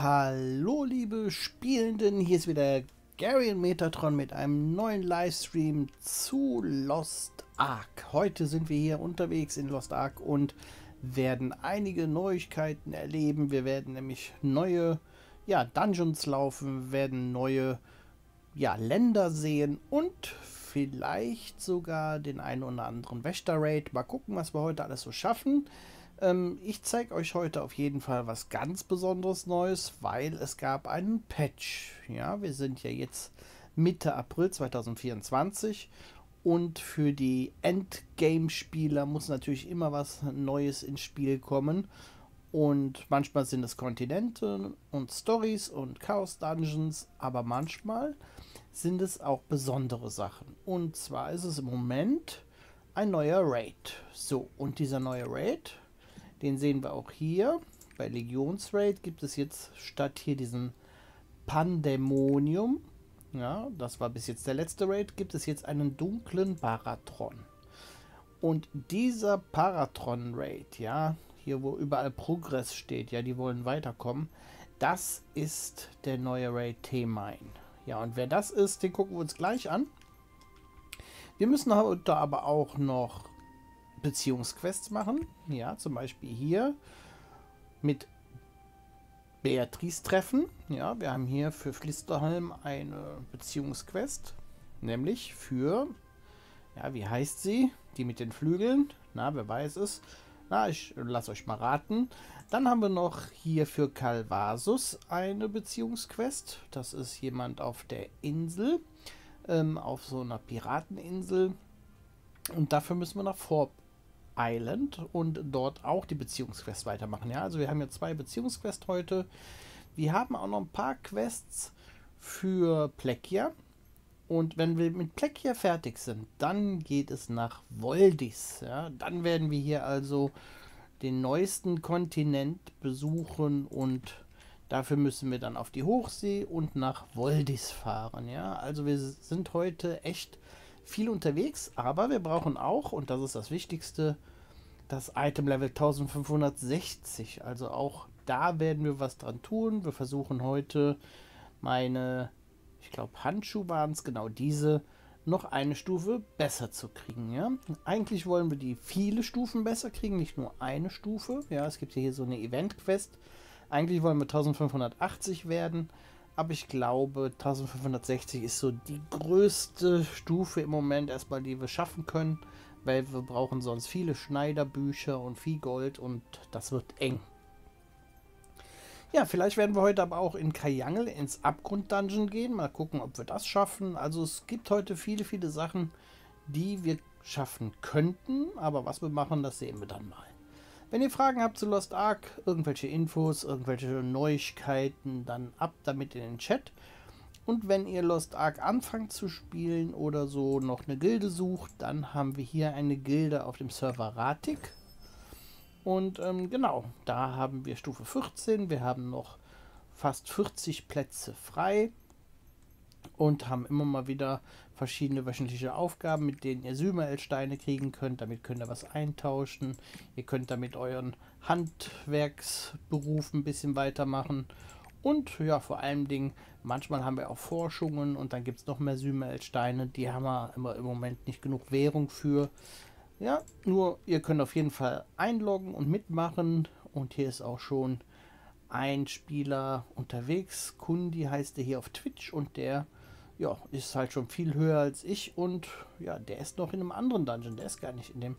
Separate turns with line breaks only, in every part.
Hallo liebe Spielenden, hier ist wieder Gary und Metatron mit einem neuen Livestream zu Lost Ark. Heute sind wir hier unterwegs in Lost Ark und werden einige Neuigkeiten erleben. Wir werden nämlich neue ja, Dungeons laufen, werden neue ja, Länder sehen und vielleicht sogar den einen oder anderen Wächter-Raid. Mal gucken, was wir heute alles so schaffen. Ähm, ich zeige euch heute auf jeden Fall was ganz Besonderes Neues, weil es gab einen Patch. Ja, wir sind ja jetzt Mitte April 2024 und für die Endgame-Spieler muss natürlich immer was Neues ins Spiel kommen. Und manchmal sind es Kontinente und Stories und Chaos Dungeons, aber manchmal sind es auch besondere Sachen. Und zwar ist es im Moment ein neuer Raid. So, und dieser neue Raid den sehen wir auch hier. Bei Legionsraid gibt es jetzt statt hier diesen Pandemonium, ja, das war bis jetzt der letzte Raid, gibt es jetzt einen dunklen Paratron. Und dieser Paratron-Raid, ja, hier wo überall Progress steht, ja, die wollen weiterkommen, das ist der neue Raid T-Mine. Ja, und wer das ist, den gucken wir uns gleich an. Wir müssen heute aber auch noch Beziehungsquests machen. Ja, zum Beispiel hier mit Beatrice treffen. Ja, wir haben hier für Flisterholm eine Beziehungsquest. Nämlich für, ja, wie heißt sie? Die mit den Flügeln. Na, wer weiß es. Na, ich lasse euch mal raten. Dann haben wir noch hier für Calvasus eine Beziehungsquest. Das ist jemand auf der Insel. Ähm, auf so einer Pirateninsel. Und dafür müssen wir nach Vor Island und dort auch die Beziehungsquest weitermachen. Ja, also wir haben ja zwei Beziehungsquests heute. Wir haben auch noch ein paar Quests für Plekia. Und wenn wir mit Plekia fertig sind, dann geht es nach Voldis. Ja, dann werden wir hier also den neuesten Kontinent besuchen und dafür müssen wir dann auf die Hochsee und nach Voldis fahren. Ja, also wir sind heute echt viel unterwegs, aber wir brauchen auch, und das ist das Wichtigste, das Item Level 1560. Also auch da werden wir was dran tun. Wir versuchen heute meine, ich glaube Handschuhe waren es, genau diese, noch eine Stufe besser zu kriegen. Ja? Eigentlich wollen wir die viele Stufen besser kriegen, nicht nur eine Stufe. Ja, es gibt hier so eine Event-Quest. Eigentlich wollen wir 1580 werden. Aber ich glaube, 1560 ist so die größte Stufe im Moment erstmal, die wir schaffen können, weil wir brauchen sonst viele Schneiderbücher und viel Gold und das wird eng. Ja, vielleicht werden wir heute aber auch in Kajangel ins Abgrund-Dungeon gehen. Mal gucken, ob wir das schaffen. Also es gibt heute viele, viele Sachen, die wir schaffen könnten. Aber was wir machen, das sehen wir dann mal. Wenn ihr Fragen habt zu Lost Ark, irgendwelche Infos, irgendwelche Neuigkeiten, dann ab damit in den Chat. Und wenn ihr Lost Ark anfangt zu spielen oder so noch eine Gilde sucht, dann haben wir hier eine Gilde auf dem Server Ratik. Und ähm, genau, da haben wir Stufe 14. Wir haben noch fast 40 Plätze frei und haben immer mal wieder verschiedene wöchentliche Aufgaben, mit denen ihr Symael-Steine kriegen könnt. Damit könnt ihr was eintauschen. Ihr könnt damit euren Handwerksberuf ein bisschen weitermachen. Und ja, vor allen Dingen, manchmal haben wir auch Forschungen und dann gibt es noch mehr Symael-Steine. Die haben wir immer im Moment nicht genug Währung für. Ja, nur ihr könnt auf jeden Fall einloggen und mitmachen. Und hier ist auch schon ein Spieler unterwegs. Kundi heißt er hier auf Twitch und der ja, ist halt schon viel höher als ich und ja, der ist noch in einem anderen Dungeon, der ist gar nicht in dem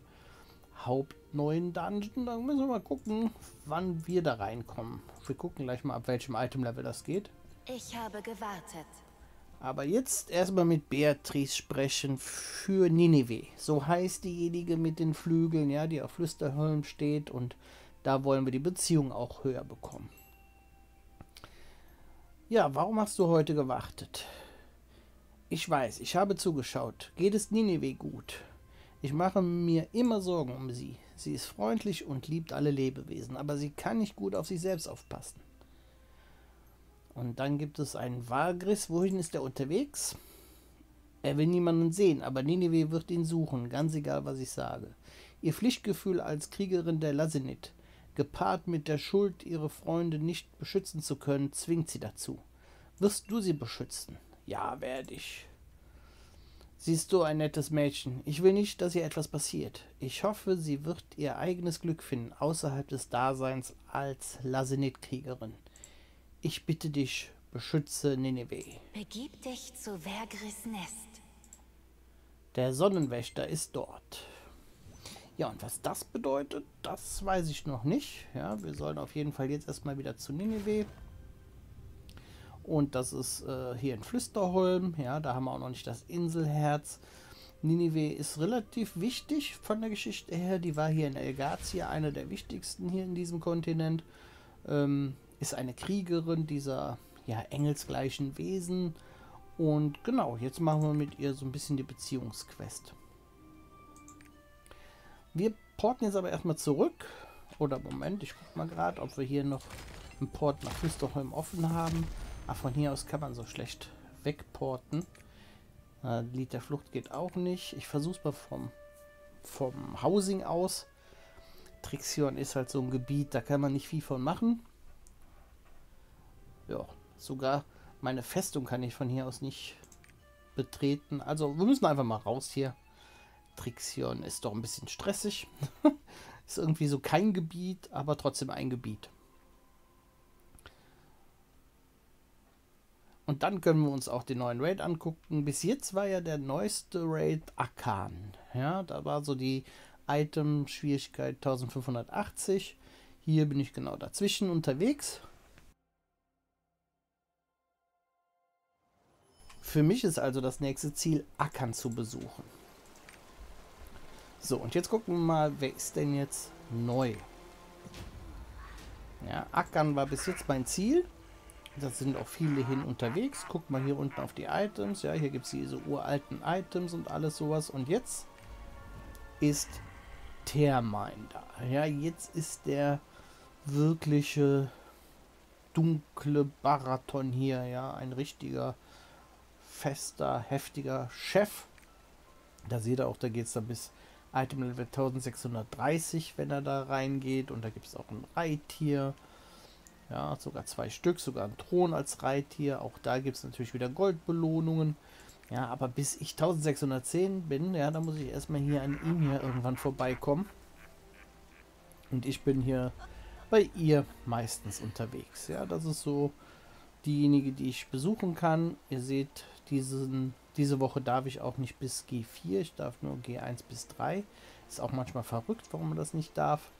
hauptneuen Dungeon. Dann müssen wir mal gucken, wann wir da reinkommen. Wir gucken gleich mal, ab welchem Item-Level das geht.
Ich habe gewartet.
Aber jetzt erstmal mit Beatrice sprechen für Ninive. So heißt diejenige mit den Flügeln, ja, die auf Flüsterhöllen steht und da wollen wir die Beziehung auch höher bekommen. Ja, warum hast du heute gewartet? Ich weiß, ich habe zugeschaut. Geht es Nineveh gut? Ich mache mir immer Sorgen um sie. Sie ist freundlich und liebt alle Lebewesen, aber sie kann nicht gut auf sich selbst aufpassen. Und dann gibt es einen Wagris. Wohin ist er unterwegs? Er will niemanden sehen, aber Nineveh wird ihn suchen, ganz egal, was ich sage. Ihr Pflichtgefühl als Kriegerin der Lasinit gepaart mit der Schuld, ihre Freunde nicht beschützen zu können, zwingt sie dazu. Wirst du sie beschützen? Ja, werde ich. Siehst du ein nettes Mädchen. Ich will nicht, dass ihr etwas passiert. Ich hoffe, sie wird ihr eigenes Glück finden, außerhalb des Daseins als Lasenit-Kriegerin. Ich bitte dich, beschütze Nineveh.
Begib dich zu Vergris Nest.
Der Sonnenwächter ist dort. Ja, und was das bedeutet, das weiß ich noch nicht. Ja, wir sollen auf jeden Fall jetzt erstmal wieder zu Nineveh. Und das ist äh, hier in Flüsterholm. Ja, da haben wir auch noch nicht das Inselherz. Nineveh ist relativ wichtig von der Geschichte her. Die war hier in Elgatia eine der wichtigsten hier in diesem Kontinent. Ähm, ist eine Kriegerin dieser ja, engelsgleichen Wesen. Und genau, jetzt machen wir mit ihr so ein bisschen die Beziehungsquest. Wir porten jetzt aber erstmal zurück. Oder Moment, ich guck mal gerade, ob wir hier noch einen Port nach Flüsterholm offen haben. Ach, von hier aus kann man so schlecht wegporten. Äh, Lied der Flucht geht auch nicht. Ich versuche es mal vom, vom Housing aus. Trixion ist halt so ein Gebiet, da kann man nicht viel von machen. Ja, sogar meine Festung kann ich von hier aus nicht betreten. Also wir müssen einfach mal raus hier. Trixion ist doch ein bisschen stressig. ist irgendwie so kein Gebiet, aber trotzdem ein Gebiet. Und dann können wir uns auch den neuen Raid angucken. Bis jetzt war ja der neueste Raid Akan. Ja, da war so die Item-Schwierigkeit 1580. Hier bin ich genau dazwischen unterwegs. Für mich ist also das nächste Ziel, Akan zu besuchen. So, und jetzt gucken wir mal, wer ist denn jetzt neu? Ja, Akan war bis jetzt mein Ziel. Da sind auch viele hin unterwegs. Guck mal hier unten auf die Items. Ja, hier gibt es diese uralten Items und alles sowas. Und jetzt ist Termine da. Ja, jetzt ist der wirkliche dunkle Baraton hier. Ja, ein richtiger fester, heftiger Chef. Da seht ihr auch, da geht es dann bis Item Level 1630, wenn er da reingeht. Und da gibt es auch ein Reittier. Ja, sogar zwei Stück, sogar ein Thron als Reittier. Auch da gibt es natürlich wieder Goldbelohnungen. Ja, aber bis ich 1610 bin, ja, da muss ich erstmal hier an ihm hier irgendwann vorbeikommen. Und ich bin hier bei ihr meistens unterwegs. Ja, das ist so diejenige, die ich besuchen kann. Ihr seht, diesen, diese Woche darf ich auch nicht bis G4, ich darf nur G1 bis 3. Ist auch manchmal verrückt, warum man das nicht darf.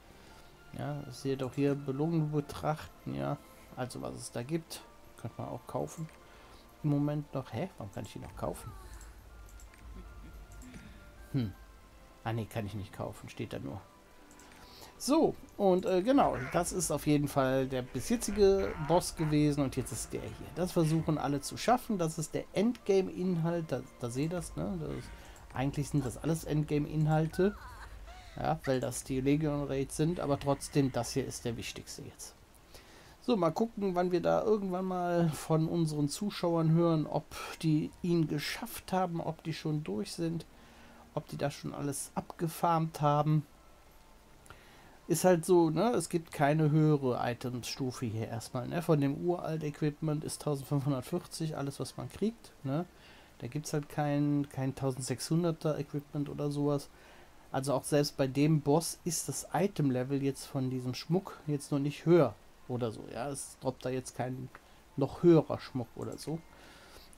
Ja, ihr seht auch hier Belohnung betrachten, ja. Also was es da gibt, könnte man auch kaufen. Im Moment noch, hä? Warum kann ich die noch kaufen? Hm. Ah ne, kann ich nicht kaufen, steht da nur. So, und äh, genau, das ist auf jeden Fall der bis Boss gewesen und jetzt ist der hier. Das versuchen alle zu schaffen, das ist der Endgame-Inhalt, da, da seht ihr das, ne? Das ist, eigentlich sind das alles Endgame-Inhalte, ja, weil das die Legion-Raids sind, aber trotzdem, das hier ist der wichtigste jetzt. So, mal gucken, wann wir da irgendwann mal von unseren Zuschauern hören, ob die ihn geschafft haben, ob die schon durch sind, ob die da schon alles abgefarmt haben. Ist halt so, ne, es gibt keine höhere Itemstufe hier erstmal, ne, von dem uralt Equipment ist 1540 alles, was man kriegt, ne, da gibt es halt kein, kein 1600er Equipment oder sowas, also auch selbst bei dem Boss ist das Item-Level jetzt von diesem Schmuck jetzt noch nicht höher oder so, ja, es droppt da jetzt kein noch höherer Schmuck oder so,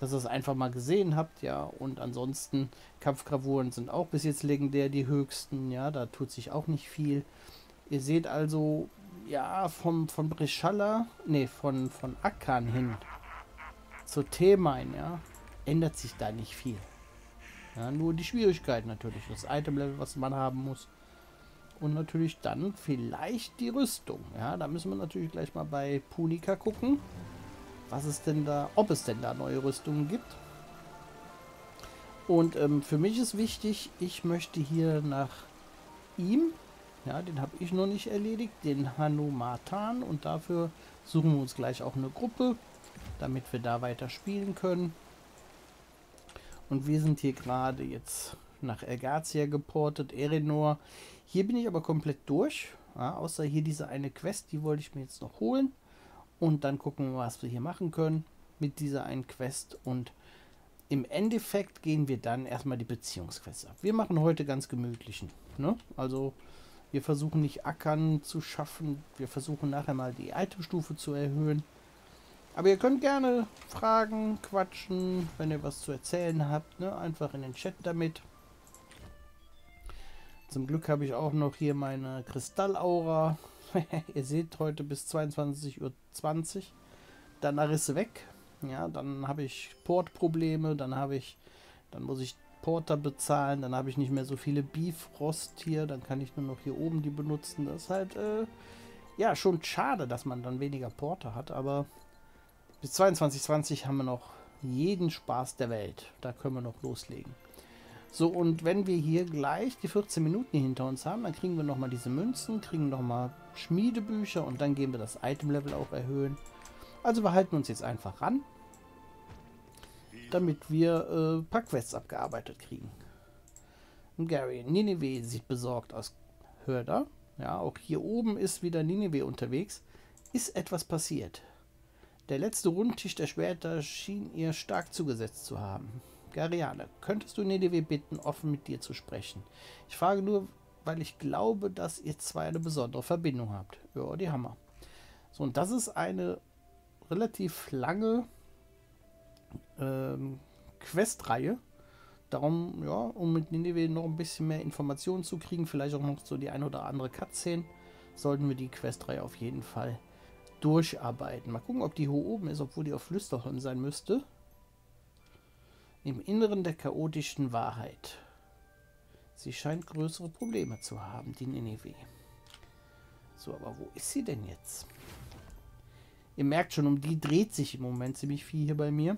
dass ihr es einfach mal gesehen habt, ja, und ansonsten Kampfgravuren sind auch bis jetzt legendär die höchsten, ja, da tut sich auch nicht viel, Ihr seht also, ja, vom, von Brischalla, ne, von, von Akan hin. Zu Themein, ja, ändert sich da nicht viel. Ja, nur die Schwierigkeit natürlich, das Item-Level, was man haben muss. Und natürlich dann vielleicht die Rüstung. Ja, da müssen wir natürlich gleich mal bei Punika gucken, was es denn da, ob es denn da neue Rüstungen gibt. Und ähm, für mich ist wichtig, ich möchte hier nach ihm ja, den habe ich noch nicht erledigt, den Hanumatan. Und dafür suchen wir uns gleich auch eine Gruppe, damit wir da weiter spielen können. Und wir sind hier gerade jetzt nach Ergatia geportet, Erenor. Hier bin ich aber komplett durch. Ja, außer hier diese eine Quest, die wollte ich mir jetzt noch holen. Und dann gucken wir, was wir hier machen können mit dieser einen Quest. Und im Endeffekt gehen wir dann erstmal die Beziehungsquest ab. Wir machen heute ganz gemütlichen. Ne? Also wir versuchen nicht Ackern zu schaffen. Wir versuchen nachher mal die Itemstufe zu erhöhen. Aber ihr könnt gerne fragen, quatschen, wenn ihr was zu erzählen habt. Ne? Einfach in den Chat damit. Zum Glück habe ich auch noch hier meine Kristallaura. ihr seht heute bis 22.20 Uhr. Danach ist sie weg. Ja, dann habe ich Portprobleme, dann habe ich, dann muss ich Porter bezahlen, dann habe ich nicht mehr so viele Bifrost hier, dann kann ich nur noch hier oben die benutzen. Das ist halt, äh, ja, schon schade, dass man dann weniger Porter hat, aber bis 2220 haben wir noch jeden Spaß der Welt. Da können wir noch loslegen. So, und wenn wir hier gleich die 14 Minuten hinter uns haben, dann kriegen wir nochmal diese Münzen, kriegen nochmal Schmiedebücher und dann gehen wir das Item-Level auch erhöhen. Also wir halten uns jetzt einfach ran damit wir äh, ein paar Quests abgearbeitet kriegen. Gary, Nineveh sieht besorgt aus. Hört er? Ja, auch hier oben ist wieder Nineveh unterwegs. Ist etwas passiert. Der letzte Rundtisch der Schwerter schien ihr stark zugesetzt zu haben. Gariane, könntest du Nineveh bitten, offen mit dir zu sprechen? Ich frage nur, weil ich glaube, dass ihr zwei eine besondere Verbindung habt. Ja, die Hammer. So, und das ist eine relativ lange ähm, Questreihe. Darum, ja, um mit Nineveh noch ein bisschen mehr Informationen zu kriegen, vielleicht auch noch so die ein oder andere Cutscene, sollten wir die Questreihe auf jeden Fall durcharbeiten. Mal gucken, ob die hier oben ist, obwohl die auf Flüsterholm sein müsste. Im Inneren der chaotischen Wahrheit. Sie scheint größere Probleme zu haben, die Nineveh. So, aber wo ist sie denn jetzt? Ihr merkt schon, um die dreht sich im Moment ziemlich viel hier bei mir.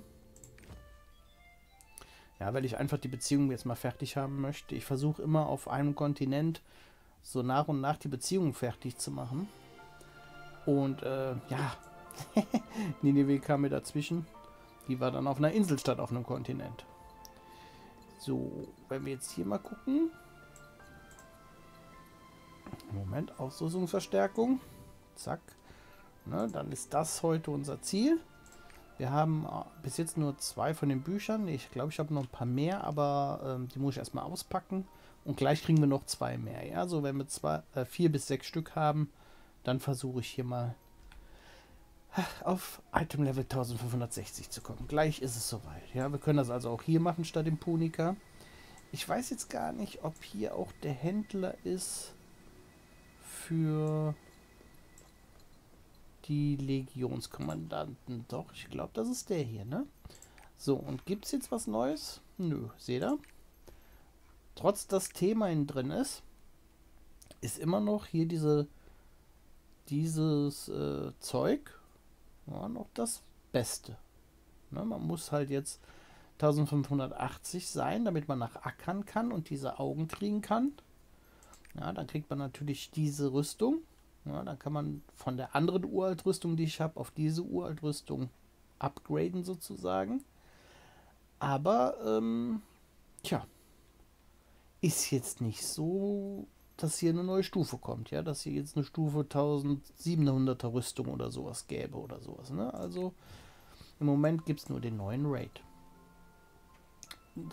Ja, weil ich einfach die Beziehung jetzt mal fertig haben möchte. Ich versuche immer auf einem Kontinent so nach und nach die Beziehung fertig zu machen. Und äh, ja, Nineveh kam mir dazwischen. Die war dann auf einer Insel statt auf einem Kontinent. So, wenn wir jetzt hier mal gucken. Moment, Ausrüstungsverstärkung. Zack. Ne, dann ist das heute unser Ziel. Wir haben äh, bis jetzt nur zwei von den Büchern. Ich glaube, ich habe noch ein paar mehr, aber ähm, die muss ich erstmal auspacken. Und gleich kriegen wir noch zwei mehr. Ja, so wenn wir zwei, äh, vier bis sechs Stück haben, dann versuche ich hier mal auf Item Level 1560 zu kommen. Gleich ist es soweit. Ja, wir können das also auch hier machen statt dem Punika. Ich weiß jetzt gar nicht, ob hier auch der Händler ist für die Legionskommandanten. Doch, ich glaube, das ist der hier, ne? So, und gibt es jetzt was Neues? Nö, seht ihr? Trotz das Thema in drin ist, ist immer noch hier diese dieses äh, Zeug ja, noch das Beste. Ne, man muss halt jetzt 1580 sein, damit man nach Ackern kann und diese Augen kriegen kann. Ja, dann kriegt man natürlich diese Rüstung. Ja, dann kann man von der anderen Uraltrüstung, die ich habe, auf diese Uraltrüstung upgraden sozusagen. Aber, ähm, tja, ist jetzt nicht so, dass hier eine neue Stufe kommt, ja, dass hier jetzt eine Stufe 1700er Rüstung oder sowas gäbe oder sowas, ne? Also im Moment gibt es nur den neuen Raid.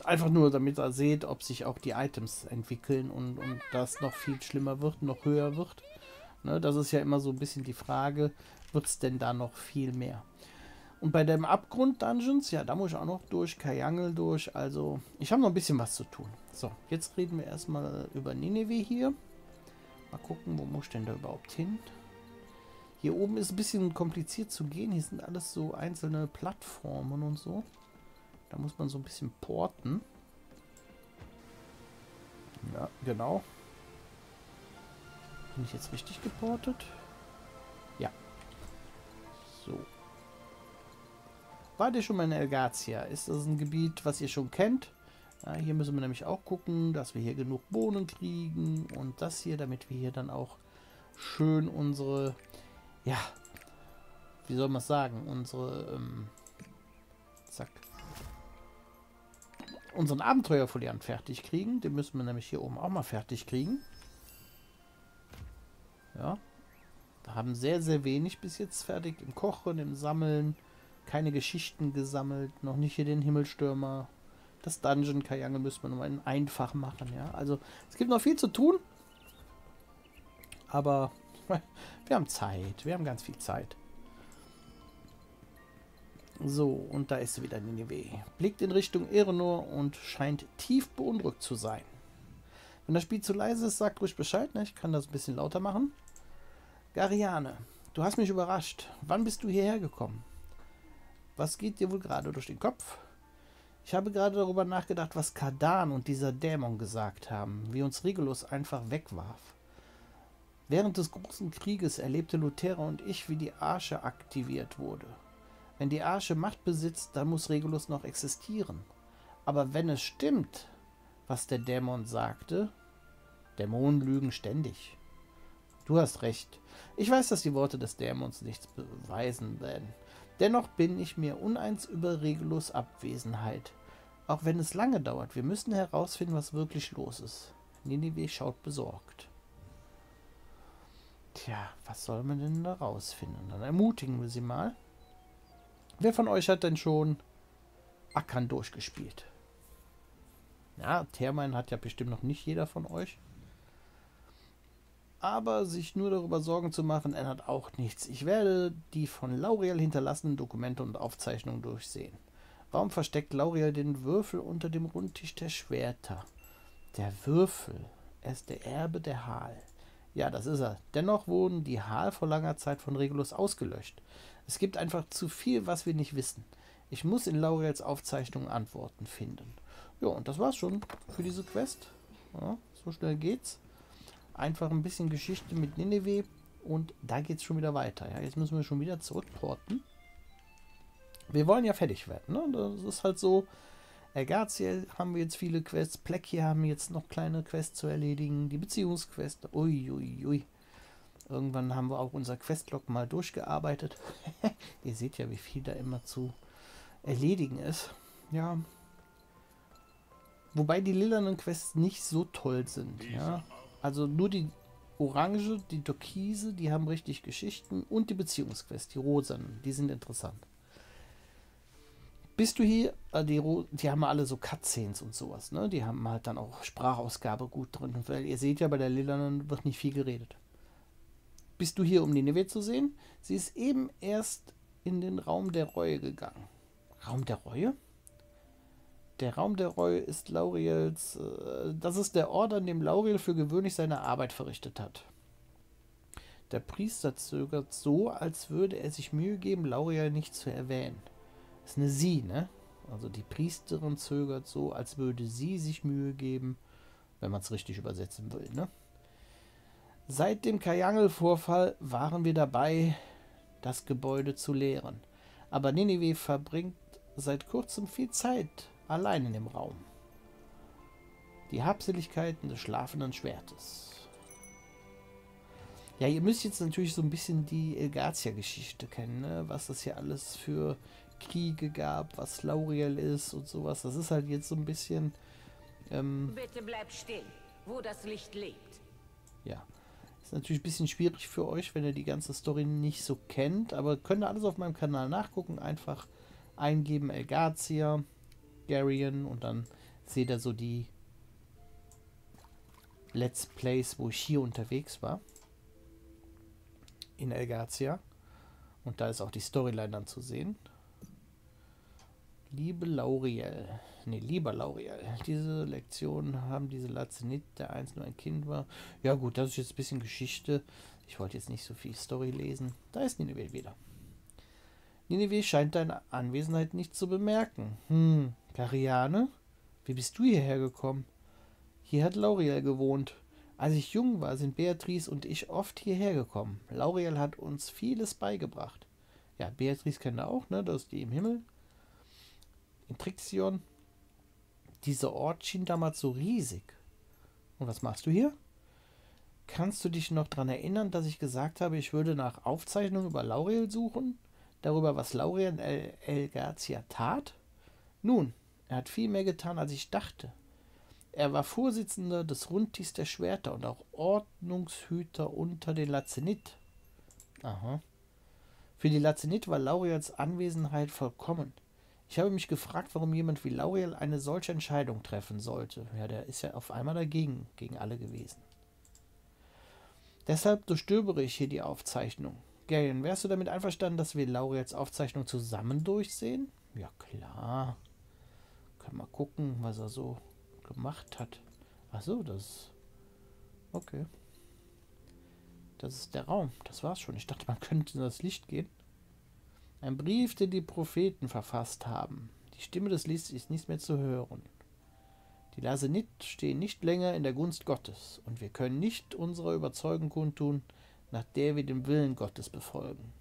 Einfach nur, damit ihr seht, ob sich auch die Items entwickeln und, und das noch viel schlimmer wird, noch höher wird. Ne, das ist ja immer so ein bisschen die Frage, wird es denn da noch viel mehr? Und bei dem Abgrund-Dungeons, ja, da muss ich auch noch durch, Kajangel durch, also ich habe noch ein bisschen was zu tun. So, jetzt reden wir erstmal über Nineveh hier. Mal gucken, wo muss ich denn da überhaupt hin? Hier oben ist ein bisschen kompliziert zu gehen, hier sind alles so einzelne Plattformen und so. Da muss man so ein bisschen porten. Ja, genau. Bin ich jetzt richtig geportet? Wart ihr schon mal in Elgatia? Ist das ein Gebiet, was ihr schon kennt? Ja, hier müssen wir nämlich auch gucken, dass wir hier genug Bohnen kriegen und das hier, damit wir hier dann auch schön unsere, ja, wie soll man es sagen, unsere, ähm, zack, unseren Abenteuerfoliant fertig kriegen. Den müssen wir nämlich hier oben auch mal fertig kriegen. Ja. Wir haben sehr, sehr wenig bis jetzt fertig. Im Kochen, im Sammeln. Keine Geschichten gesammelt. Noch nicht hier den Himmelstürmer. Das Dungeon Kajange müssen wir nochmal einfach machen. Ja. Also es gibt noch viel zu tun. Aber wir haben Zeit. Wir haben ganz viel Zeit. So, und da ist wieder Nineveh. Blickt in Richtung Erenor und scheint tief beunruhigt zu sein. Wenn das Spiel zu leise ist, sagt ruhig Bescheid. Ne? Ich kann das ein bisschen lauter machen. Gariane, du hast mich überrascht. Wann bist du hierher gekommen? Was geht dir wohl gerade durch den Kopf? Ich habe gerade darüber nachgedacht, was Kardan und dieser Dämon gesagt haben, wie uns Regulus einfach wegwarf. Während des großen Krieges erlebte Luthera und ich, wie die Arche aktiviert wurde. Wenn die Arche Macht besitzt, dann muss Regulus noch existieren. Aber wenn es stimmt, was der Dämon sagte, Dämonen lügen ständig. Du hast recht. Ich weiß, dass die Worte des Dämons nichts beweisen werden. Dennoch bin ich mir uneins über Regulus Abwesenheit. Auch wenn es lange dauert, wir müssen herausfinden, was wirklich los ist. Ninive schaut besorgt. Tja, was soll man denn da rausfinden? Dann ermutigen wir sie mal. Wer von euch hat denn schon Ackern durchgespielt? Ja, Thermein hat ja bestimmt noch nicht jeder von euch. Aber sich nur darüber Sorgen zu machen, ändert auch nichts. Ich werde die von Lauriel hinterlassenen Dokumente und Aufzeichnungen durchsehen. Warum versteckt Lauriel den Würfel unter dem Rundtisch der Schwerter? Der Würfel, er ist der Erbe der Hal. Ja, das ist er. Dennoch wurden die Hal vor langer Zeit von Regulus ausgelöscht. Es gibt einfach zu viel, was wir nicht wissen. Ich muss in Laurels Aufzeichnung Antworten finden. Ja, und das war's schon für diese Quest. Ja, so schnell geht's. Einfach ein bisschen Geschichte mit Nineveh und da geht's schon wieder weiter. Ja, jetzt müssen wir schon wieder zurückporten. Wir wollen ja fertig werden. Ne? Das ist halt so. Ergaziel haben wir jetzt viele Quests. Pleck hier haben wir jetzt noch kleine Quests zu erledigen. Die Beziehungsquest. Uiuiui. Ui, ui. Irgendwann haben wir auch unser Questlog mal durchgearbeitet. Ihr seht ja, wie viel da immer zu erledigen ist. Ja. Wobei die lilanen Quests nicht so toll sind. Ja. Also nur die Orange, die Türkise, die haben richtig Geschichten. Und die Beziehungsquest, die rosanen, die sind interessant. Bist du hier, äh, die, die haben alle so Cutscenes und sowas, ne? Die haben halt dann auch Sprachausgabe gut drin. Weil ihr seht ja, bei der Lilanen wird nicht viel geredet. Bist du hier, um Nineveh zu sehen? Sie ist eben erst in den Raum der Reue gegangen. Raum der Reue? Der Raum der Reue ist Lauriels. Äh, das ist der Ort, an dem Lauriel für gewöhnlich seine Arbeit verrichtet hat. Der Priester zögert so, als würde er sich Mühe geben, Lauriel nicht zu erwähnen. Ist eine Sie, ne? Also die Priesterin zögert so, als würde sie sich Mühe geben, wenn man es richtig übersetzen will, ne? Seit dem Kajangel-Vorfall waren wir dabei, das Gebäude zu leeren. Aber Ninive verbringt seit kurzem viel Zeit allein in dem Raum. Die Habseligkeiten des schlafenden Schwertes. Ja, ihr müsst jetzt natürlich so ein bisschen die Elgatia-Geschichte kennen, ne? was das hier alles für Kriege gab, was Lauriel ist und sowas. Das ist halt jetzt so ein bisschen.
Ähm, Bitte bleib still, wo das Licht lebt.
Ja. Ist natürlich ein bisschen schwierig für euch, wenn ihr die ganze Story nicht so kennt, aber könnt ihr alles auf meinem Kanal nachgucken. Einfach eingeben Elgatia, Garion und dann seht ihr so die Let's Plays, wo ich hier unterwegs war. In Elgatia. Und da ist auch die Storyline dann zu sehen. Liebe Lauriel, ne, lieber Lauriel, diese Lektion haben diese Lazenit, der einst nur ein Kind war. Ja gut, das ist jetzt ein bisschen Geschichte. Ich wollte jetzt nicht so viel Story lesen. Da ist Nineveh wieder. Nineveh scheint deine Anwesenheit nicht zu bemerken. Hm, Kariane? Wie bist du hierher gekommen? Hier hat Lauriel gewohnt. Als ich jung war, sind Beatrice und ich oft hierher gekommen. Lauriel hat uns vieles beigebracht. Ja, Beatrice kennt er auch, ne? Das ist die im Himmel in Trixion. Dieser Ort schien damals so riesig. Und was machst du hier? Kannst du dich noch daran erinnern, dass ich gesagt habe, ich würde nach Aufzeichnungen über Lauriel suchen? Darüber, was Lauriel El, El Gazia tat? Nun, er hat viel mehr getan, als ich dachte. Er war Vorsitzender des Rundtigs der Schwerter und auch Ordnungshüter unter den Lazenit. Aha. Für die Lazenit war Lauriels Anwesenheit vollkommen. Ich habe mich gefragt, warum jemand wie Lauriel eine solche Entscheidung treffen sollte. Ja, der ist ja auf einmal dagegen, gegen alle gewesen. Deshalb durchstöbere ich hier die Aufzeichnung. Garion, wärst du damit einverstanden, dass wir Lauriels Aufzeichnung zusammen durchsehen? Ja, klar. Können wir gucken, was er so gemacht hat. Ach so, das. Okay. Das ist der Raum. Das war's schon. Ich dachte, man könnte in das Licht gehen. Ein Brief, den die Propheten verfasst haben. Die Stimme des Lichts ist nicht mehr zu hören. Die Lasenit stehen nicht länger in der Gunst Gottes, und wir können nicht unsere Überzeugung kundtun, nach der wir den Willen Gottes befolgen.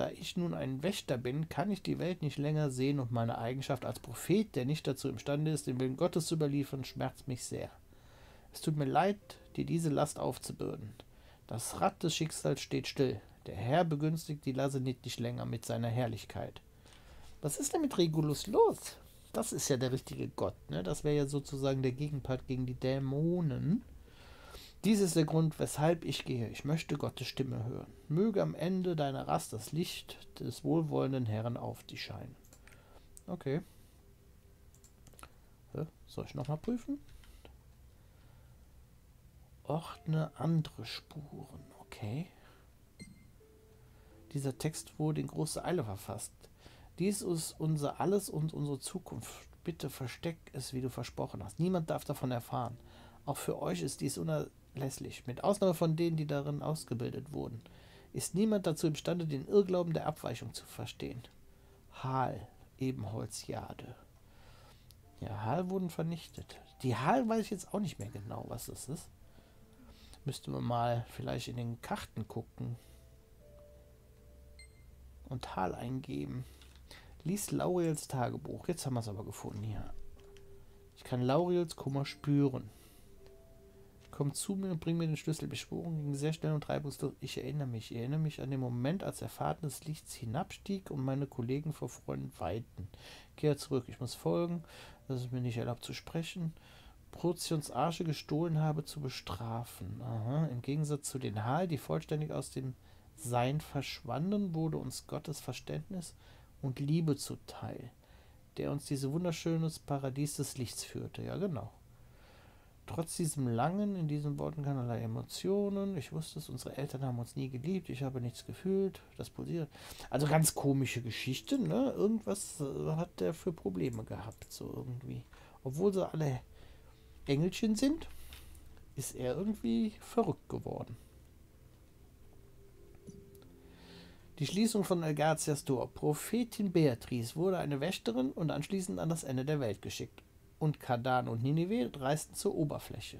Da ich nun ein Wächter bin, kann ich die Welt nicht länger sehen und meine Eigenschaft als Prophet, der nicht dazu imstande ist, den Willen Gottes zu überliefern, schmerzt mich sehr. Es tut mir leid, dir diese Last aufzubürden. Das Rad des Schicksals steht still. Der Herr begünstigt die Lasenit nicht länger mit seiner Herrlichkeit. Was ist denn mit Regulus los? Das ist ja der richtige Gott, ne? Das wäre ja sozusagen der Gegenpart gegen die Dämonen. Dies ist der Grund, weshalb ich gehe. Ich möchte Gottes Stimme hören. Möge am Ende deiner Rast das Licht des wohlwollenden Herrn auf dich scheinen. Okay. Soll ich nochmal prüfen? Ordne andere Spuren. Okay. Dieser Text wurde in großer Eile verfasst. Dies ist unser Alles und unsere Zukunft. Bitte versteck es, wie du versprochen hast. Niemand darf davon erfahren. Auch für euch ist dies unerlässlich lässlich. Mit Ausnahme von denen, die darin ausgebildet wurden, ist niemand dazu imstande, den Irrglauben der Abweichung zu verstehen. Hal, Ebenholzjade. Ja, Hal wurden vernichtet. Die Hal weiß ich jetzt auch nicht mehr genau, was das ist. Müsste man mal vielleicht in den Karten gucken. Und Hal eingeben. Lies Lauriels Tagebuch. Jetzt haben wir es aber gefunden hier. Ich kann Lauriels Kummer spüren. Komm zu mir und bring mir den Schlüssel. Beschwörung ging sehr schnell und reibungslos. Ich erinnere mich. Ich erinnere mich an den Moment, als der Faden des Lichts hinabstieg und meine Kollegen vor Freunden weiten. Kehr zurück. Ich muss folgen. Das ist mir nicht erlaubt zu sprechen. Protions Arsche gestohlen habe, zu bestrafen. Aha. Im Gegensatz zu den Hal, die vollständig aus dem Sein verschwanden, wurde uns Gottes Verständnis und Liebe zuteil, der uns diese wunderschönes Paradies des Lichts führte. Ja, genau. Trotz diesem langen, in diesen Worten keinerlei Emotionen. Ich wusste es, unsere Eltern haben uns nie geliebt, ich habe nichts gefühlt, das pulsiert. Also ganz komische Geschichte, ne? Irgendwas äh, hat der für Probleme gehabt, so irgendwie. Obwohl sie alle Engelchen sind, ist er irgendwie verrückt geworden. Die Schließung von Algatias Tor. Prophetin Beatrice wurde eine Wächterin und anschließend an das Ende der Welt geschickt und Kardan und Ninive reisten zur Oberfläche.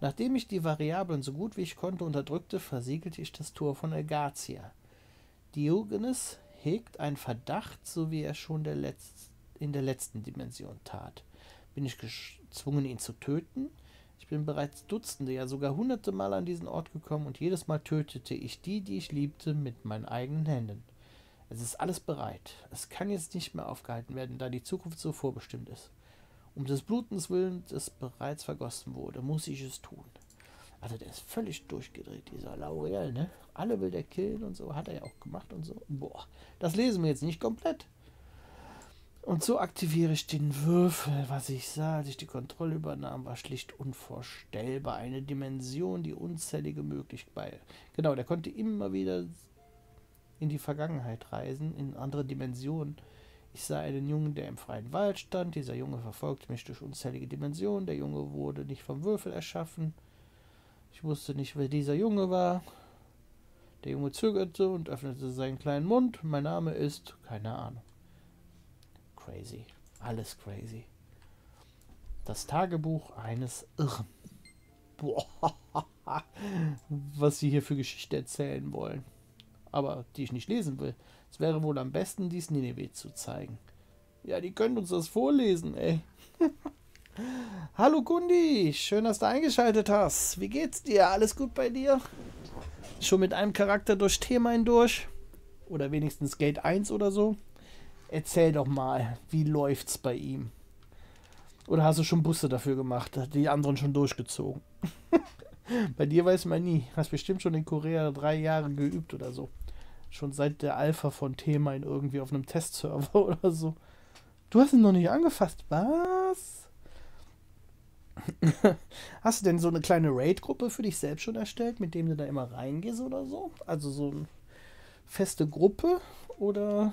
Nachdem ich die Variablen so gut wie ich konnte unterdrückte, versiegelte ich das Tor von Elgatia. Diogenes hegt einen Verdacht, so wie er schon der Letz in der letzten Dimension tat. Bin ich gezwungen, ihn zu töten? Ich bin bereits Dutzende, ja sogar hunderte Mal an diesen Ort gekommen und jedes Mal tötete ich die, die ich liebte, mit meinen eigenen Händen. Es ist alles bereit. Es kann jetzt nicht mehr aufgehalten werden, da die Zukunft so vorbestimmt ist. Um des Blutens willen, das bereits vergossen wurde, muss ich es tun. Also der ist völlig durchgedreht, dieser Laurel, ne? Alle will der killen und so, hat er ja auch gemacht und so. Boah, das lesen wir jetzt nicht komplett. Und so aktiviere ich den Würfel. Was ich sah, als ich die Kontrolle übernahm, war schlicht unvorstellbar. Eine Dimension, die unzählige Möglichkeiten. Genau, der konnte immer wieder in die Vergangenheit reisen, in andere Dimensionen. Ich sah einen Jungen, der im freien Wald stand. Dieser Junge verfolgte mich durch unzählige Dimensionen. Der Junge wurde nicht vom Würfel erschaffen. Ich wusste nicht, wer dieser Junge war. Der Junge zögerte und öffnete seinen kleinen Mund. Mein Name ist, keine Ahnung. Crazy. Alles crazy. Das Tagebuch eines Irren. Boah, was sie hier für Geschichte erzählen wollen. Aber die ich nicht lesen will. Es wäre wohl am besten, dies Nineveh zu zeigen. Ja, die können uns das vorlesen, ey. Hallo Gundi, schön, dass du eingeschaltet hast. Wie geht's dir? Alles gut bei dir? Schon mit einem Charakter durch Thema hindurch? Oder wenigstens Gate 1 oder so? Erzähl doch mal, wie läuft's bei ihm? Oder hast du schon Busse dafür gemacht, die anderen schon durchgezogen? Bei dir weiß man nie. Hast bestimmt schon in Korea drei Jahre geübt oder so. Schon seit der Alpha von Thema in irgendwie auf einem Testserver oder so. Du hast ihn noch nicht angefasst. Was? Hast du denn so eine kleine Raid-Gruppe für dich selbst schon erstellt, mit dem du da immer reingehst oder so? Also so eine feste Gruppe? Oder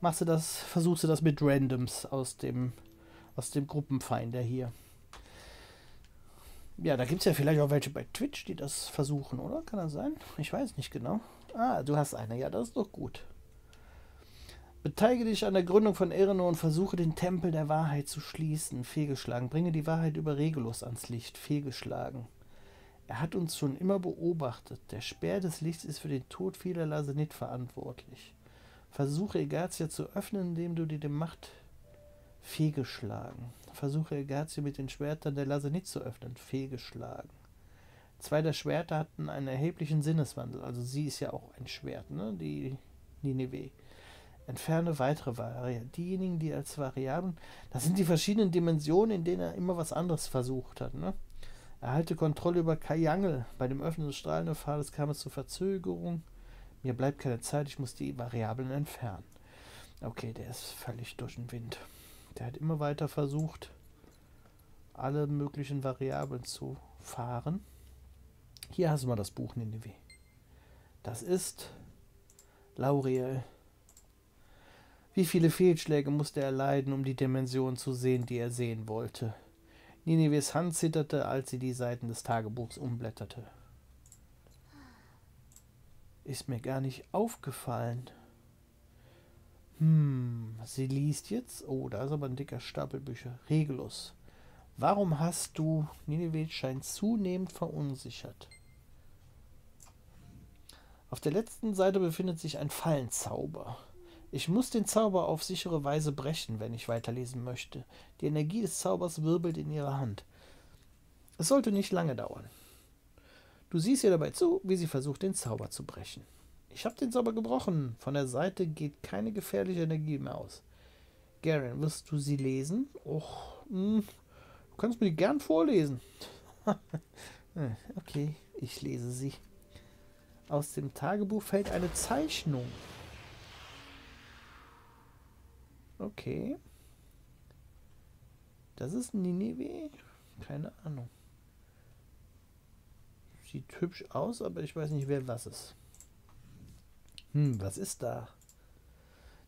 machst du das, versuchst du das mit Randoms aus dem, aus dem Gruppenfinder hier? Ja, da gibt es ja vielleicht auch welche bei Twitch, die das versuchen, oder? Kann das sein? Ich weiß nicht genau. Ah, du hast eine. Ja, das ist doch gut. Beteilige dich an der Gründung von Erenor und versuche den Tempel der Wahrheit zu schließen. Fehlgeschlagen. Bringe die Wahrheit über Regulus ans Licht. Fehlgeschlagen. Er hat uns schon immer beobachtet. Der Speer des Lichts ist für den Tod vieler Lasenit verantwortlich. Versuche Egatia zu öffnen, indem du dir die Macht fehlgeschlagen. Versuche Egatia mit den Schwertern der Lasenit zu öffnen. Fehlgeschlagen. Zwei der Schwerter hatten einen erheblichen Sinneswandel. Also sie ist ja auch ein Schwert, ne? Die Nineveh. Entferne weitere Variablen. Diejenigen, die als Variablen. Das sind die verschiedenen Dimensionen, in denen er immer was anderes versucht hat. Ne? Erhalte Kontrolle über Kajangel. Bei dem Öffnen des strahlenden Pfades kam es zu Verzögerung. Mir bleibt keine Zeit, ich muss die Variablen entfernen. Okay, der ist völlig durch den Wind. Der hat immer weiter versucht, alle möglichen Variablen zu fahren. Hier hast du mal das Buch Nineveh. Das ist Lauriel. Wie viele Fehlschläge musste er leiden, um die Dimension zu sehen, die er sehen wollte? Ninevehs Hand zitterte, als sie die Seiten des Tagebuchs umblätterte. Ist mir gar nicht aufgefallen. Hm, sie liest jetzt. Oh, da ist aber ein dicker Stapel Bücher. Regulus. Warum hast du. Nineveh scheint zunehmend verunsichert. Auf der letzten Seite befindet sich ein Fallenzauber. Ich muss den Zauber auf sichere Weise brechen, wenn ich weiterlesen möchte. Die Energie des Zaubers wirbelt in ihrer Hand. Es sollte nicht lange dauern. Du siehst ihr dabei zu, wie sie versucht, den Zauber zu brechen. Ich habe den Zauber gebrochen. Von der Seite geht keine gefährliche Energie mehr aus. Garen, wirst du sie lesen? Och, hm, du kannst mir die gern vorlesen. Äh, okay, ich lese sie. Aus dem Tagebuch fällt eine Zeichnung. Okay. Das ist Nineveh? Keine Ahnung. Sieht hübsch aus, aber ich weiß nicht, wer was ist. Hm, was ist da?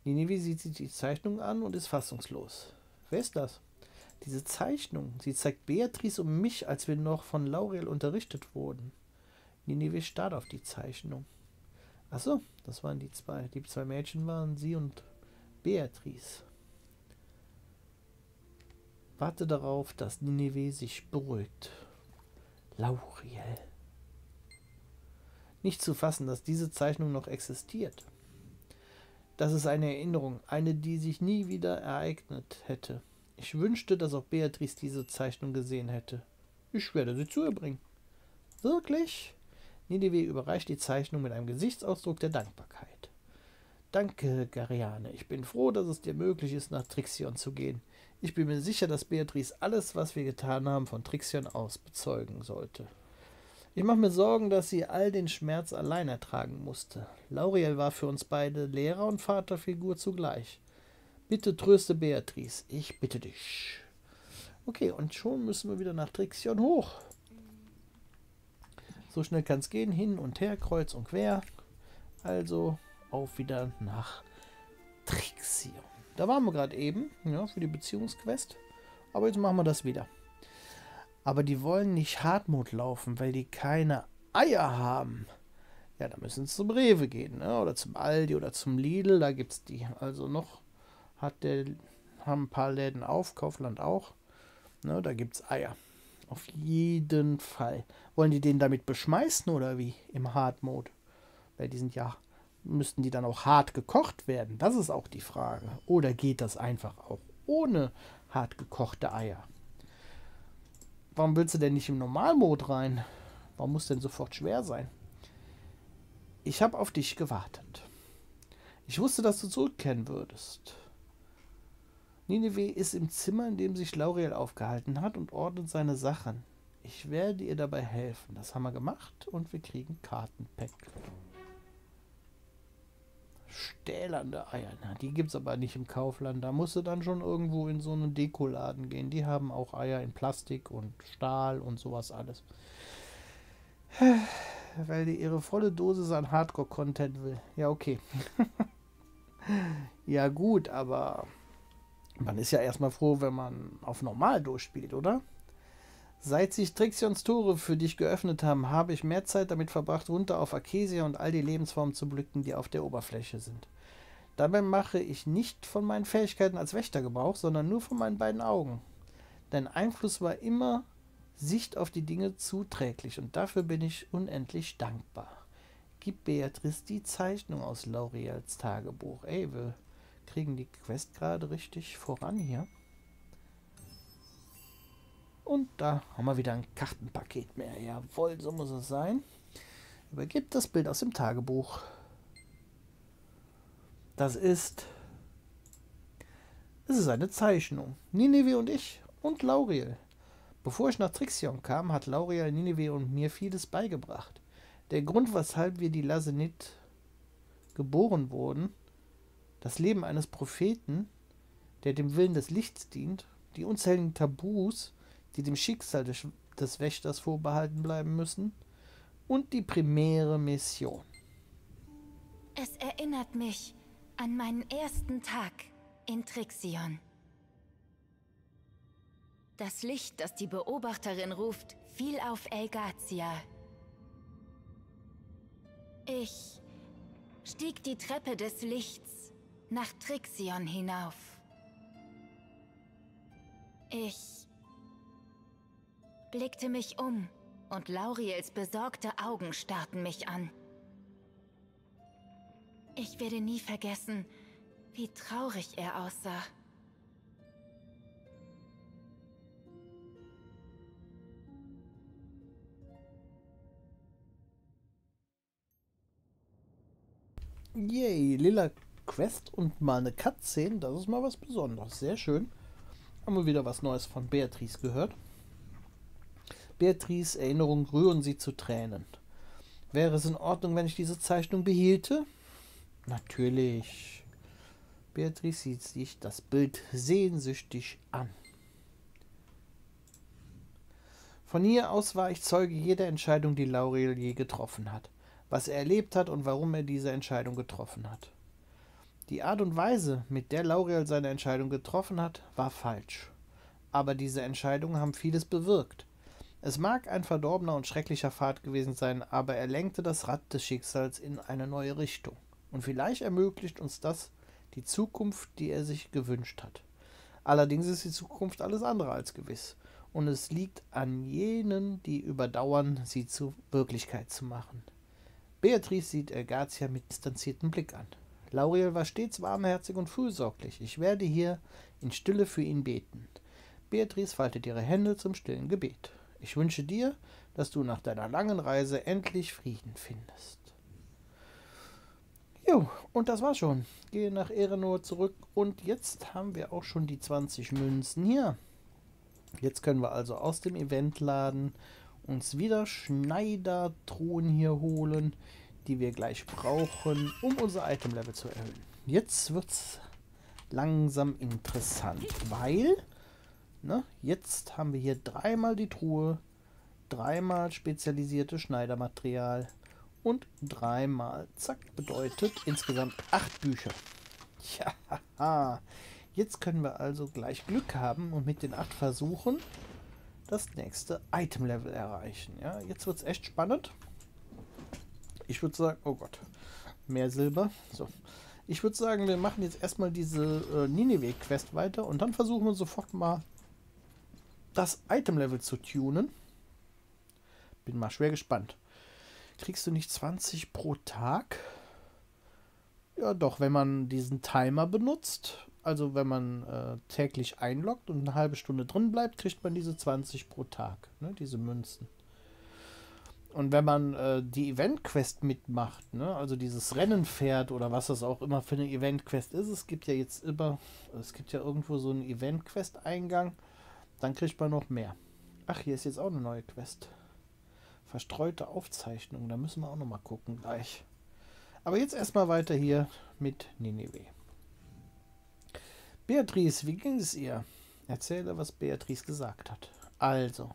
Nineveh sieht sich die Zeichnung an und ist fassungslos. Wer ist das? Diese Zeichnung, sie zeigt Beatrice und mich, als wir noch von Laurel unterrichtet wurden. Nineveh starrt auf die Zeichnung. Achso, das waren die zwei. Die zwei Mädchen waren sie und Beatrice. Warte darauf, dass Nineveh sich beruhigt. Lauriel. Nicht zu fassen, dass diese Zeichnung noch existiert. Das ist eine Erinnerung, eine, die sich nie wieder ereignet hätte. Ich wünschte, dass auch Beatrice diese Zeichnung gesehen hätte. Ich werde sie zu ihr bringen. Wirklich? Nineveh überreicht die Zeichnung mit einem Gesichtsausdruck der Dankbarkeit. Danke, Gariane. Ich bin froh, dass es dir möglich ist, nach Trixion zu gehen. Ich bin mir sicher, dass Beatrice alles, was wir getan haben, von Trixion aus bezeugen sollte. Ich mache mir Sorgen, dass sie all den Schmerz allein ertragen musste. Lauriel war für uns beide Lehrer und Vaterfigur zugleich. Bitte tröste Beatrice, ich bitte dich. Okay, und schon müssen wir wieder nach Trixion hoch. So schnell kann es gehen, hin und her, kreuz und quer. Also auf wieder nach Trixion. Da waren wir gerade eben, ja, für die Beziehungsquest. Aber jetzt machen wir das wieder. Aber die wollen nicht Hartmut laufen, weil die keine Eier haben. Ja, da müssen sie zum Rewe gehen, ne? Oder zum Aldi oder zum Lidl, da gibt's die. Also noch hat der, haben ein paar Läden auf, Kaufland auch. Ne, da gibt's Eier. Auf jeden Fall. Wollen die den damit beschmeißen oder wie? Im Hard Mode? Weil die sind ja müssten die dann auch hart gekocht werden? Das ist auch die Frage. Oder geht das einfach auch ohne hart gekochte Eier? Warum willst du denn nicht im Normalmod rein? Warum muss denn sofort schwer sein? Ich habe auf dich gewartet. Ich wusste, dass du zurückkehren würdest. Nineveh ist im Zimmer, in dem sich Lauriel aufgehalten hat und ordnet seine Sachen. Ich werde ihr dabei helfen. Das haben wir gemacht und wir kriegen Kartenpack. Stählernde Eier. Na, die gibt es aber nicht im Kaufland. Da musst du dann schon irgendwo in so einen Dekoladen gehen. Die haben auch Eier in Plastik und Stahl und sowas alles. Weil die ihre volle Dosis an Hardcore-Content will. Ja, okay. ja, gut, aber man ist ja erstmal froh, wenn man auf normal durchspielt, oder? Seit sich Trixions Tore für dich geöffnet haben, habe ich mehr Zeit damit verbracht, runter auf Arkesia und all die Lebensformen zu blicken, die auf der Oberfläche sind. Dabei mache ich nicht von meinen Fähigkeiten als Wächter Gebrauch, sondern nur von meinen beiden Augen. Dein Einfluss war immer Sicht auf die Dinge zuträglich und dafür bin ich unendlich dankbar. Gib Beatrice die Zeichnung aus Lauriels Tagebuch. Ey, wir kriegen die Quest gerade richtig voran hier. Und da haben wir wieder ein Kartenpaket mehr. Jawohl, so muss es sein. Übergibt das Bild aus dem Tagebuch. Das ist. Es ist eine Zeichnung. Nineveh und ich und Lauriel. Bevor ich nach Trixion kam, hat Lauriel Nineveh und mir vieles beigebracht. Der Grund, weshalb wir die Lasenit geboren wurden, das Leben eines Propheten, der dem Willen des Lichts dient, die unzähligen Tabus, die dem Schicksal des, des Wächters vorbehalten bleiben müssen, und die primäre Mission.
Es erinnert mich an meinen ersten Tag in Trixion. Das Licht, das die Beobachterin ruft, fiel auf Elgatia. Ich stieg die Treppe des Lichts nach Trixion hinauf. Ich blickte mich um und Lauriels besorgte Augen starrten mich an. Ich werde nie vergessen, wie traurig er aussah.
Yay, lila Quest und mal eine Cutscene, das ist mal was Besonderes. Sehr schön. Haben wir wieder was Neues von Beatrice gehört. Beatrice Erinnerungen rühren sie zu Tränen. Wäre es in Ordnung, wenn ich diese Zeichnung behielte? Natürlich. Beatrice sieht sich das Bild sehnsüchtig an. Von hier aus war ich Zeuge jeder Entscheidung, die Laurel je getroffen hat, was er erlebt hat und warum er diese Entscheidung getroffen hat. Die Art und Weise, mit der Laurel seine Entscheidung getroffen hat, war falsch. Aber diese Entscheidungen haben vieles bewirkt. Es mag ein verdorbener und schrecklicher Pfad gewesen sein, aber er lenkte das Rad des Schicksals in eine neue Richtung. Und vielleicht ermöglicht uns das die Zukunft, die er sich gewünscht hat. Allerdings ist die Zukunft alles andere als gewiss. Und es liegt an jenen, die überdauern, sie zur Wirklichkeit zu machen. Beatrice sieht Ergatia mit distanziertem Blick an. Lauriel war stets warmherzig und fürsorglich. Ich werde hier in Stille für ihn beten. Beatrice faltet ihre Hände zum stillen Gebet. Ich wünsche dir, dass du nach deiner langen Reise endlich Frieden findest. Jo, und das war's schon. Gehe nach Erenor zurück und jetzt haben wir auch schon die 20 Münzen hier. Jetzt können wir also aus dem Eventladen uns wieder Schneidertruhen hier holen, die wir gleich brauchen, um unser Item-Level zu erhöhen. Jetzt wird's langsam interessant, weil Ne? Jetzt haben wir hier dreimal die Truhe, dreimal spezialisierte Schneidermaterial und dreimal, zack, bedeutet insgesamt acht Bücher. Ja, jetzt können wir also gleich Glück haben und mit den acht Versuchen das nächste Item-Level erreichen. Ja, jetzt wird es echt spannend. Ich würde sagen, oh Gott, mehr Silber. So. Ich würde sagen, wir machen jetzt erstmal diese äh, Nineveh-Quest weiter und dann versuchen wir sofort mal das Item-Level zu tunen. Bin mal schwer gespannt. Kriegst du nicht 20 pro Tag? Ja, doch, wenn man diesen Timer benutzt. Also wenn man äh, täglich einloggt und eine halbe Stunde drin bleibt, kriegt man diese 20 pro Tag, ne, diese Münzen. Und wenn man äh, die Event-Quest mitmacht, ne, also dieses Rennen fährt oder was das auch immer für eine Event-Quest ist, es gibt ja jetzt immer, es gibt ja irgendwo so einen Event-Quest-Eingang, dann kriegt man noch mehr. Ach, hier ist jetzt auch eine neue Quest. Verstreute Aufzeichnung, da müssen wir auch noch mal gucken gleich. Aber jetzt erstmal weiter hier mit Nineveh. Beatrice, wie ging es ihr? Erzähle, was Beatrice gesagt hat. Also,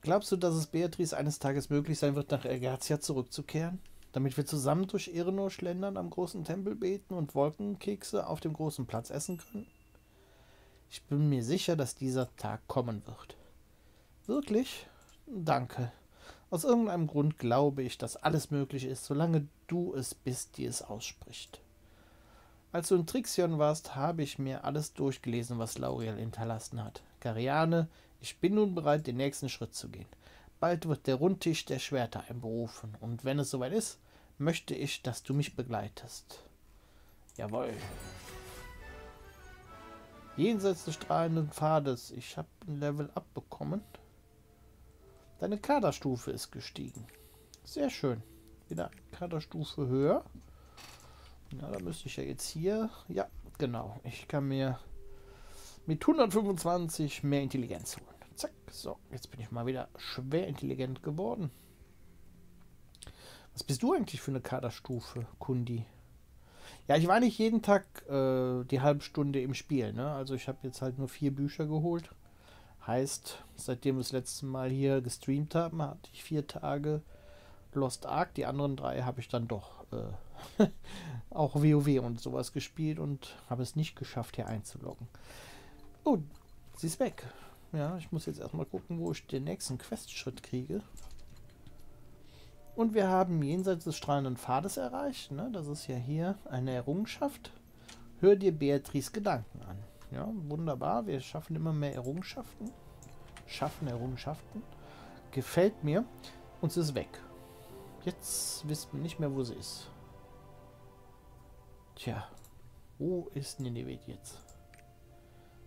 glaubst du, dass es Beatrice eines Tages möglich sein wird, nach Ergatia zurückzukehren? Damit wir zusammen durch Irenor schlendern, am großen Tempel beten und Wolkenkekse auf dem großen Platz essen können? Ich bin mir sicher, dass dieser Tag kommen wird. Wirklich? Danke. Aus irgendeinem Grund glaube ich, dass alles möglich ist, solange du es bist, die es ausspricht. Als du in Trixion warst, habe ich mir alles durchgelesen, was Lauriel hinterlassen hat. Gariane, ich bin nun bereit, den nächsten Schritt zu gehen. Bald wird der Rundtisch der Schwerter einberufen, und wenn es soweit ist, möchte ich, dass du mich begleitest. Jawohl. Jenseits des strahlenden Pfades, ich habe ein Level abbekommen. Deine Kaderstufe ist gestiegen. Sehr schön. Wieder eine Kaderstufe höher. Na, da müsste ich ja jetzt hier. Ja, genau. Ich kann mir mit 125 mehr Intelligenz holen. Zack. So, jetzt bin ich mal wieder schwer intelligent geworden. Was bist du eigentlich für eine Kaderstufe, Kundi? Ja, ich war nicht jeden Tag äh, die halbe Stunde im Spiel. Ne? Also ich habe jetzt halt nur vier Bücher geholt. Heißt, seitdem wir das letzte Mal hier gestreamt haben, hatte ich vier Tage Lost Ark. Die anderen drei habe ich dann doch äh, auch WoW und sowas gespielt und habe es nicht geschafft, hier einzuloggen. Oh, sie ist weg. Ja, ich muss jetzt erstmal gucken, wo ich den nächsten Questschritt kriege. Und wir haben jenseits des strahlenden Pfades erreicht. Ne? Das ist ja hier eine Errungenschaft. Hör dir Beatrice Gedanken an. Ja, wunderbar. Wir schaffen immer mehr Errungenschaften. Schaffen Errungenschaften. Gefällt mir. Und sie ist weg. Jetzt wissen wir nicht mehr, wo sie ist. Tja. Wo ist Nineveh jetzt?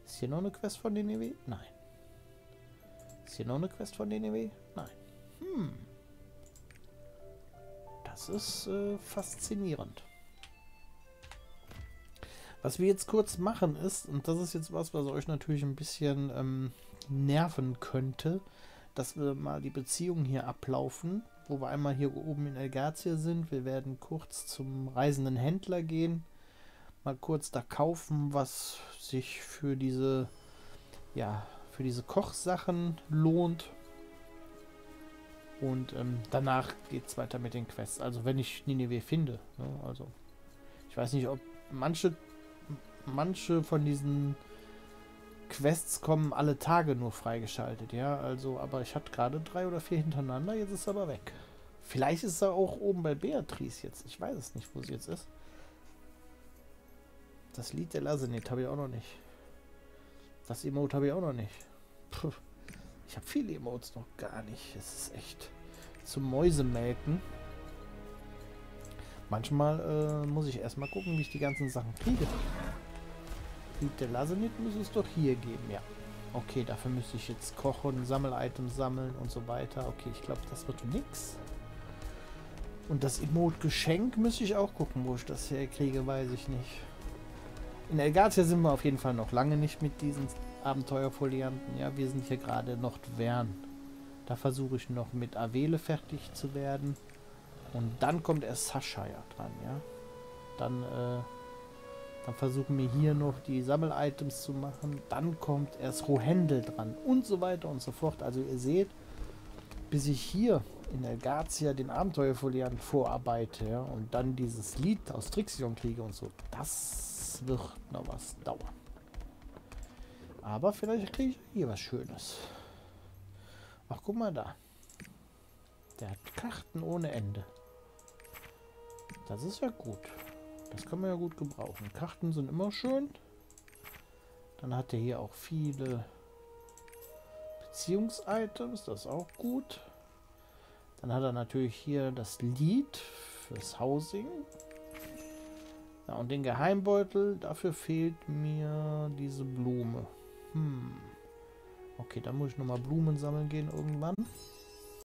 Ist hier noch eine Quest von Nineveh? Nein. Ist hier noch eine Quest von Nineveh? Nein. Hm. Das ist äh, faszinierend. Was wir jetzt kurz machen ist, und das ist jetzt was, was euch natürlich ein bisschen ähm, nerven könnte, dass wir mal die Beziehung hier ablaufen, wo wir einmal hier oben in Elgatia sind. Wir werden kurz zum reisenden Händler gehen, mal kurz da kaufen, was sich für diese, ja, für diese Kochsachen lohnt. Und ähm, danach geht es weiter mit den Quests. Also wenn ich Nineveh finde. Ne? Also ich weiß nicht, ob manche manche von diesen Quests kommen alle Tage nur freigeschaltet, ja. Also, aber ich hatte gerade drei oder vier hintereinander, jetzt ist er aber weg. Vielleicht ist er auch oben bei Beatrice jetzt. Ich weiß es nicht, wo sie jetzt ist. Das Lied der Lasenit habe ich auch noch nicht. Das Emote habe ich auch noch nicht. Puh. Ich habe viele Emotes noch gar nicht. Es ist echt zum Mäusemelken. Manchmal äh, muss ich erstmal gucken, wie ich die ganzen Sachen kriege. Der Lasenit müsste es doch hier geben, ja. Okay, dafür müsste ich jetzt kochen, Sammel-Items sammeln und so weiter. Okay, ich glaube, das wird nix. Und das Emote-Geschenk müsste ich auch gucken, wo ich das herkriege, weiß ich nicht. In Elgatia sind wir auf jeden Fall noch lange nicht mit diesen Abenteuerfolianten. Ja, wir sind hier gerade noch Wern. Da versuche ich noch mit Avele fertig zu werden. Und dann kommt erst Sascha ja dran, ja. Dann, äh, dann versuchen wir hier noch die Sammel-Items zu machen. Dann kommt erst Rohendel dran und so weiter und so fort. Also ihr seht, bis ich hier in Elgatia den Abenteuerfoliant vorarbeite ja, und dann dieses Lied aus Trixion kriege und so, das wird noch was dauern. Aber vielleicht kriege ich hier was Schönes. Ach, guck mal da. Der hat Karten ohne Ende. Das ist ja gut. Das kann man ja gut gebrauchen. Karten sind immer schön. Dann hat er hier auch viele Beziehungsitems. Das ist auch gut. Dann hat er natürlich hier das Lied fürs Housing. Ja, und den Geheimbeutel. Dafür fehlt mir diese Blume. Hm. Okay, dann muss ich nochmal Blumen sammeln gehen irgendwann.